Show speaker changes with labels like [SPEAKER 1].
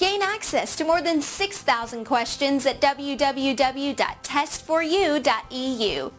[SPEAKER 1] Gain access to more than 6,000 questions at www.test4u.eu.